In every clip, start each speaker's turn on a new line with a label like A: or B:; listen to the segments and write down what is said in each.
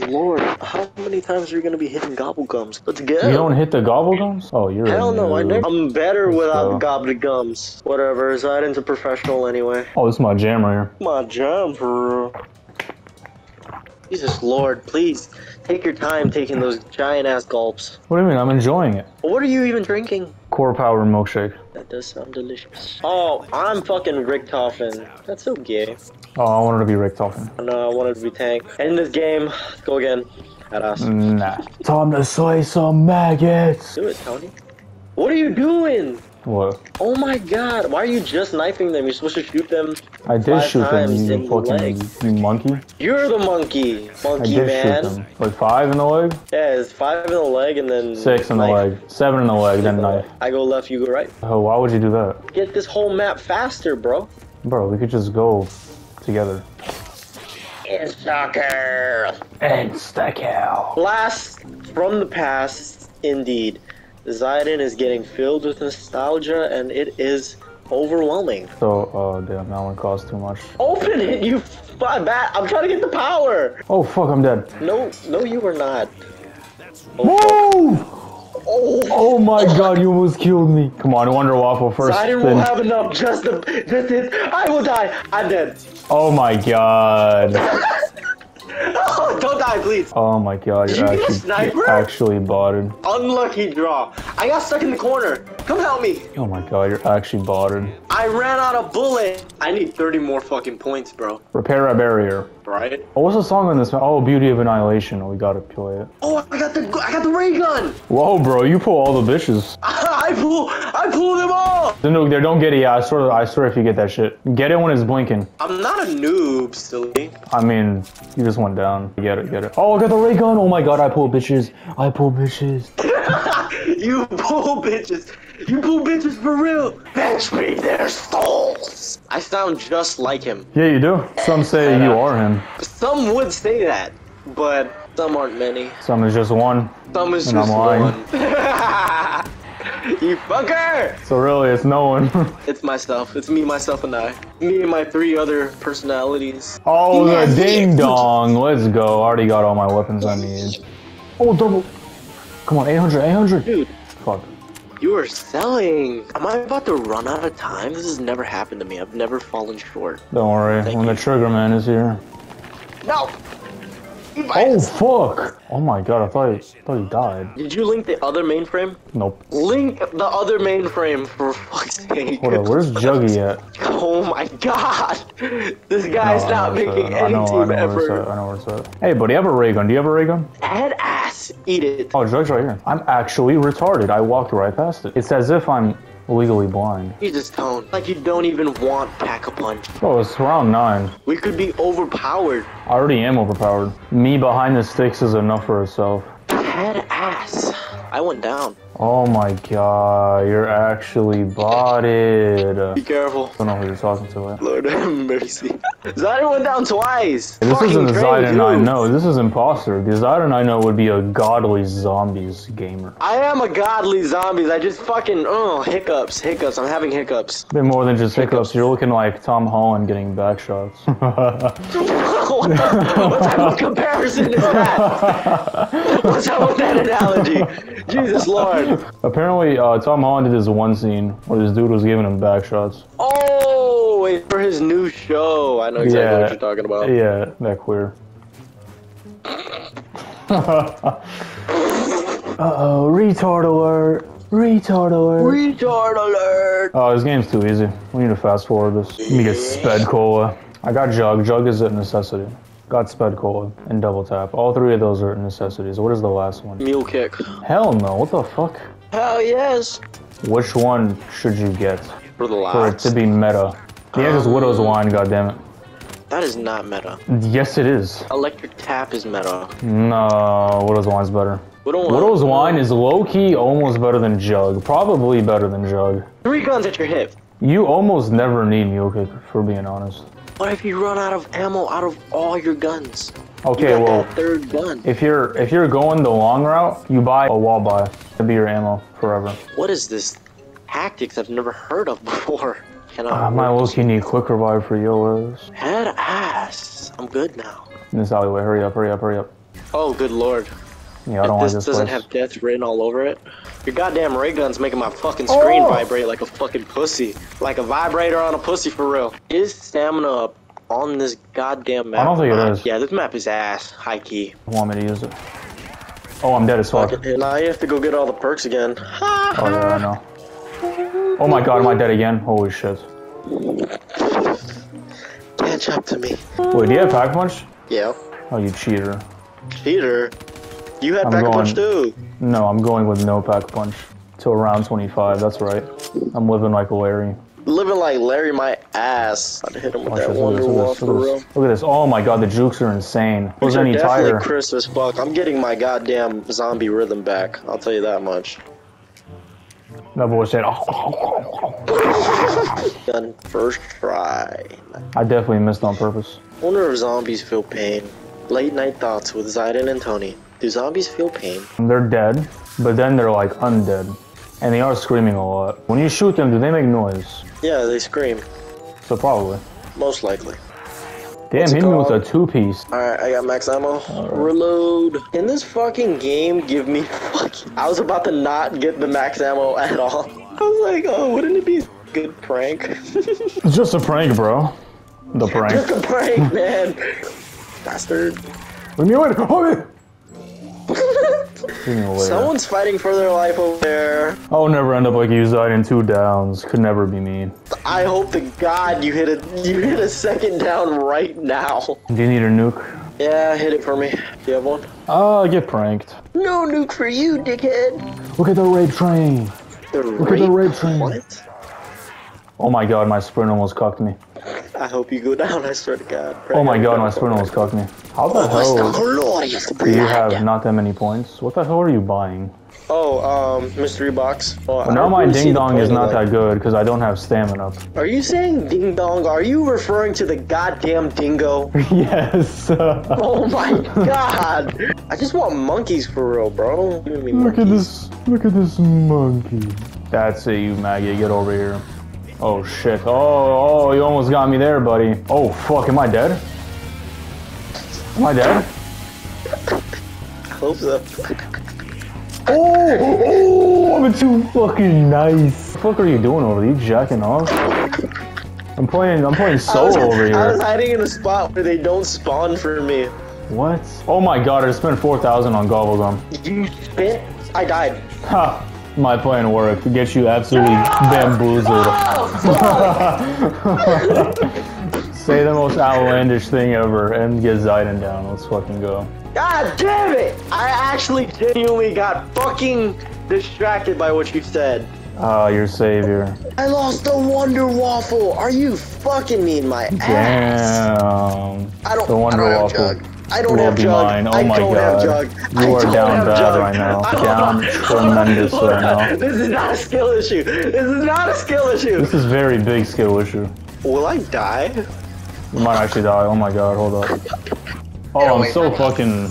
A: Lord, how many times are you gonna be hitting gobble gums? Let's go.
B: You don't hit the gobble gums? Oh, you're.
A: Hell no, I never. I'm better
B: Let's
A: without
B: go.
A: gobble gums. Whatever, Zidon's a professional anyway.
B: Oh, this is my jam right here.
A: My jam, bro. Jesus Lord, please take your time taking those giant ass gulps.
B: What do you mean? I'm enjoying it.
A: What are you even drinking?
B: Core power milkshake.
A: That does sound delicious. Oh, I'm fucking Richtofen. That's so gay.
B: Oh, I wanted to be Richtofen.
A: No, I wanted to be Tank. End this game. Let's go again. Badass.
B: Nah. Time to slay some maggots.
A: Do it, Tony. What are you doing?
B: What?
A: Oh my god, why are you just knifing them? You're supposed to shoot them.
B: I did shoot them, you
A: in the
B: fucking you monkey.
A: You're the monkey.
B: I
A: Monkey
B: did
A: man.
B: shoot them. Like five in the leg,
A: Yeah, it's five in the leg and then
B: six in the
A: knife.
B: leg, seven in the leg, then knife.
A: I go left, you go right.
B: Oh, why would you do that?
A: Get this whole map faster, bro.
B: Bro, we could just go together.
A: It's soccer.
B: Insta kill.
A: Blast from the past, indeed. Zidon is getting filled with nostalgia and it is overwhelming.
B: So, oh damn, that one cost too much.
A: Open it, you bat. I'm trying to get the power.
B: Oh fuck, I'm dead.
A: No, no, you are not.
B: Move!
A: Oh,
B: Oh my god, you almost killed me. Come on, Wonder Waffle first
A: will
B: spin.
A: have enough. Just the, just it. I will die. I'm dead.
B: Oh my god.
A: Oh, die, please.
B: Oh my god,
A: Did
B: you're
A: you
B: actually,
A: sniper?
B: actually botted.
A: Unlucky draw. I got stuck in the corner. Come help me.
B: Oh my god, you're actually botted.
A: I ran out of bullet. I need 30 more fucking points, bro.
B: Repair a barrier.
A: Right?
B: Oh, what's the song on this? Oh, Beauty of Annihilation. Oh, we gotta play it.
A: Oh, I got the I got the ray gun.
B: Whoa, bro, you pull all the bitches.
A: I pull I pull them all.
B: No, there, don't get it. Yeah, I swear, I swear if you get that shit. Get it when it's blinking.
A: I'm not a noob, silly.
B: I mean, you just went down. Get it, get it. Oh, I got the ray gun. Oh my god, I pull bitches. I pull bitches.
A: You pull bitches. You pull bitches for real. Fetch me their souls. I sound just like him.
B: Yeah, you do. Some say you are him.
A: Some would say that, but some aren't many.
B: Some is just one.
A: Some is
B: And I'm
A: just
B: lying.
A: one. you fucker!
B: So really, it's no one.
A: It's myself. It's me, myself, and I. Me and my three other personalities.
B: oh,
A: Yes.
B: the ding dong. Let's go. I already got all my weapons I need. Oh, double. Come on, 800, 800.
A: Dude,
B: Fuck.
A: you are selling. Am I about to run out of time? This has never happened to me. I've never fallen short.
B: Don't worry.
A: Thank
B: when
A: you.
B: the trigger man is here.
A: No! You
B: Oh fuck! Oh my god, I thought he, thought he died.
A: Did you link the other mainframe?
B: Nope.
A: Link the other mainframe for fuck's sake.
B: Hold up, where's Juggy at?
A: Oh my god! This guy's
B: No,
A: not
B: know where it's
A: making
B: at. I
A: any
B: know, I
A: team
B: know where it's at.
A: ever.
B: I know where it's at. Hey, buddy, I have a ray gun. Do you have a ray gun?
A: Head ass, eat it.
B: Oh, Jug's right here. I'm actually retarded. I walked right past it. It's as if I'm legally blind.
A: Just don't. Like you don't even want pack a punch.
B: Oh, it's round nine.
A: We could be overpowered.
B: I already am overpowered. Me behind the sticks is enough for itself.
A: Head ass. I went down.
B: Oh my god, you're actually botted.
A: Be careful.
B: Oh, I don't know who you're talking to.
A: Lord have mercy. Zyder went down twice.
B: This
A: Fucking
B: isn't Zidon I know. This is Imposter. The Zidon I know would be a godly zombies gamer.
A: I am a godly zombies. I just fucking oh hiccups, hiccups. I'm having hiccups.
B: bit more than just hiccups. You're looking like Tom Holland getting back shots.
A: what, the, what type of comparison is that? What's up with that analogy? Jesus Lord.
B: Apparently, uh, Tom Holland did this one scene where this dude was giving him back shots.
A: Oh, wait, for his new show. I know exactly
B: Yeah.
A: what you're talking about.
B: Yeah, that queer. Uh-oh, retard alert! Retard alert!
A: Retard alert.
B: oh, this game's too easy. We need to fast forward this. Let me get Sped Cola. I got Jug. Jug is a necessity. Got Sped Cola and Double Tap. All three of those are necessities. What is the last one?
A: Mule kick.
B: Hell no, what the fuck?
A: Hell yes.
B: Which one should you get
A: For the last.
B: for it to be meta? The answer is um, Widow's Wine, goddammit.
A: That is not meta.
B: Yes, it is.
A: Electric tap is meta.
B: No, Widow's Wine's better.
A: We
B: Widow's Wine is low-key almost better than Jug. Probably better than Jug.
A: three guns at your hip.
B: You almost never need Mule Kick, for being honest.
A: What if you run out of ammo out of all your guns? You
B: Okay,
A: got
B: well,
A: that third gun.
B: if you're if you're going the long route, you buy a wall buy. That'd be your ammo forever.
A: What is this tactics I've never heard of before? Cannot
B: I ah, might
A: work.
B: low-key need quick revive for yours.
A: Head ass. I'm good now.
B: In this alleyway, hurry up, hurry up, hurry up.
A: Oh, good lord.
B: Yeah, I don't
A: this
B: this
A: doesn't
B: place.
A: have death written all over it. Your goddamn ray gun's making my fucking screen
B: Oh!
A: vibrate like a fucking pussy. Like a vibrator on a pussy for real. Is stamina up on this goddamn map?
B: I don't think it
A: Uh. Yeah, this map is ass. High key.
B: want me to use it. Oh, I'm dead as fuck.
A: It. Now you have to go get all the perks again.
B: Oh yeah, I know. Oh my god, am I dead again? Holy shit.
A: Catch up to me.
B: Wait, do you have pack punch?
A: Yeah.
B: Oh, you cheater.
A: Peter. You had
B: I'm
A: pack a
B: going-
A: punch too.
B: No, I'm going with no pack punch. Till round 25, that's right. I'm living like a Larry.
A: Living like Larry my ass. I'd hit him with
B: Watch
A: that
B: this, look
A: wonder
B: at this,
A: wall
B: look at
A: for real.
B: look at this. Look this. Oh my god, the jukes are insane. Was
A: These are
B: any
A: definitely
B: tighter?
A: crisp as fuck. I'm getting my goddamn zombie rhythm back. I'll tell you that much.
B: That boy said, oh, oh, oh, oh.
A: Done first try.
B: I definitely missed on purpose.
A: Wonder if zombies feel pain. Late night thoughts with Zayden and Tony. Do zombies feel pain?
B: They're dead, but then they're like undead. And they are screaming a lot. When you shoot them, do they make noise?
A: Yeah, they scream.
B: So probably.
A: Most likely.
B: Damn,
A: What's it
B: hit me with a two-piece.
A: Alright, I got max ammo. Reload. Can this fucking game give me fucking. I was about to not get the max ammo at all. I was like, oh, wouldn't it be a good prank?
B: It's just a prank, bro. The prank.
A: Just a prank, man. Bastard.
B: Leave me. Oh, Leave me away.
A: Someone's fighting for their life over there.
B: I'll never end up like you died in two downs. Could never be me.
A: I hope to God you hit a you hit a second down right now.
B: Do you need a nuke?
A: Yeah, hit it for me. Do you have one?
B: Uh, get pranked.
A: No nuke for you, dickhead.
B: Look at the rape train.
A: The
B: Look at the rape train.
A: What?
B: Oh my god, my sprint almost cucked me.
A: I hope you go down. I swear to God.
B: Oh my god, my sprint almost cucked me. How the hell
A: glorious
B: do you have not that many points? What the hell are you buying?
A: Oh, um, mystery box. Well,
B: Well, now my ding dong is
A: of
B: not that good because I don't have stamina.
A: Are you saying ding dong? Are you referring to the goddamn dingo?
B: yes.
A: Oh my god! I just want monkeys for real, bro. Give me
B: Look at this. Look at this monkey. That's it, you maggot. Get over here. Oh shit. Oh, oh, you almost got me there, buddy. Oh fuck, am I dead? Am I dead?
A: Hope up.
B: Oh, oh, I'm too fucking nice. What the fuck are you doing over there? You jacking off? I'm playing. I'm playing
A: I was,
B: solo over here.
A: I was hiding in a spot where they don't spawn for me.
B: What? Oh my god! I spent four thousand on gobblegum.
A: You spit? I died.
B: Ha! My plan worked. To get you absolutely bamboozled. Oh, Say the most outlandish thing ever and get Zayden down. Let's fucking go.
A: God damn it! I actually genuinely got fucking distracted by what you said.
B: Ah, your savior.
A: I lost the Wonder Waffle. Are you fucking me in my ass?
B: Damn.
A: I don't.
B: The Wonder
A: I don't
B: Waffle
A: Have jug. I don't have jug.
B: mine. Oh
A: I
B: my
A: don't
B: god.
A: have jug. I
B: You are down bad
A: jug.
B: right now. Down tremendous right now.
A: This is not a skill issue. This is not a skill issue.
B: This is very big skill issue.
A: Will I die?
B: You might actually die. Oh my god, hold up. Oh, I'm so fucking.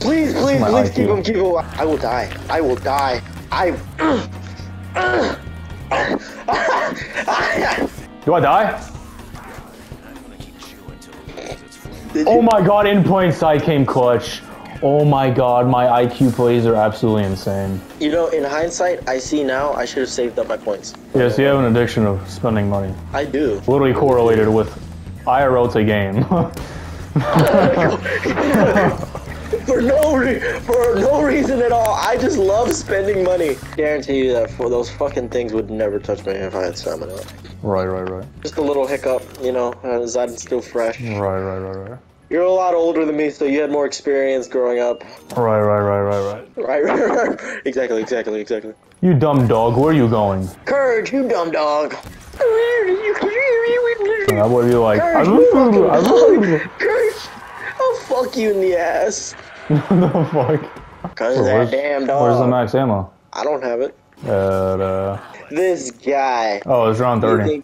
A: Please, please,
B: My
A: please
B: IQ.
A: keep him, keep him. I will die. I will die. I.
B: Do I die? Oh my god, in plain sight came clutch. Oh my god, my IQ plays are absolutely insane.
A: You know, in hindsight, I see now I should have saved up my points.
B: Yes, you have an addiction of spending money.
A: I do.
B: Literally correlated with IRL to game.
A: For no re- for no reason at all. I just love spending money. Guarantee you that for those fucking things would never touch me if I had stamina.
B: right, right, right.
A: Just a little hiccup, you know, as I'm still fresh.
B: Right, right, right, right.
A: You're a lot older than me, so you had more experience growing up.
B: Right, right, right, right, right.
A: Right, right, right. Exactly, exactly, exactly.
B: You dumb dog, where are you going?
A: Courage, you dumb dog.
B: That would be like,
A: Courage, dog. Courage. I'll fuck you in the ass.
B: the fuck?
A: Cause that
B: Where's,
A: damn
B: where's the
A: dog.
B: max ammo?
A: I don't have it.
B: Uh, uh,
A: This guy.
B: oh, it's round
A: You
B: 30.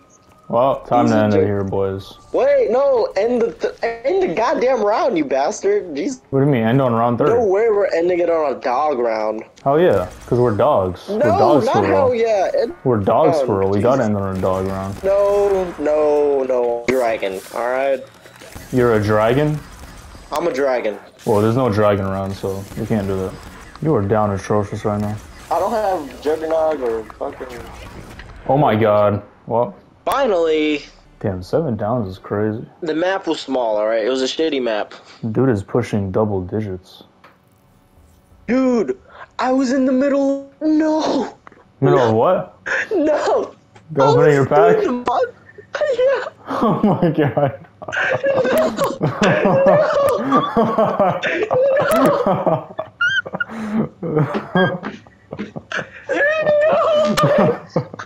B: Well, time to end it here, boys.
A: Wait, no, end the th- end the goddamn round, you bastard. Jeez,
B: What do you mean, end on round 30?
A: no way we're ending it on a dog round.
B: Oh yeah, because we're dogs. we're
A: No,
B: dogs
A: not
B: for
A: hell yeah. End-
B: We're dogs for real. We gotta end on a dog round.
A: no, no, no. Dragon. All right,
B: You're a dragon?
A: I'm a dragon.
B: Well, there's no dragon around, so you can't do that. You are down atrocious right now.
A: I don't have Juggernog or fucking.
B: Oh my god. Well,
A: Finally,
B: damn, seven downs is crazy.
A: the map was small. All right, it was a shitty map.
B: Dude is pushing double digits.
A: Dude, I was in the middle. No,
B: Middle of what?
A: no.
B: The opening your
A: I was
B: pack?
A: doing the mod- Yeah.
B: Oh my god.